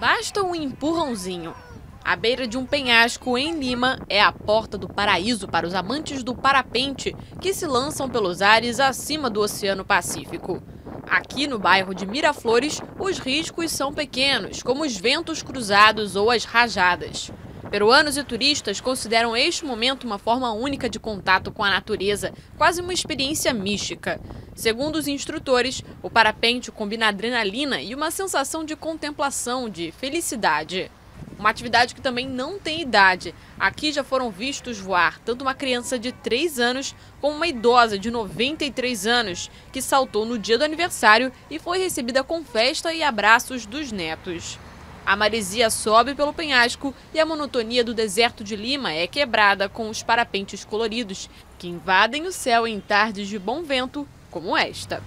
Basta um empurrãozinho. A beira de um penhasco em Lima é a porta do paraíso para os amantes do parapente que se lançam pelos ares acima do Oceano Pacífico. Aqui no bairro de Miraflores, os riscos são pequenos, como os ventos cruzados ou as rajadas. Peruanos e turistas consideram este momento uma forma única de contato com a natureza, quase uma experiência mística. Segundo os instrutores, o parapente combina adrenalina e uma sensação de contemplação, de felicidade. Uma atividade que também não tem idade. Aqui já foram vistos voar tanto uma criança de 3 anos como uma idosa de 93 anos, que saltou no dia do aniversário e foi recebida com festa e abraços dos netos. A maresia sobe pelo penhasco e a monotonia do deserto de Lima é quebrada com os parapentes coloridos que invadem o céu em tardes de bom vento como esta.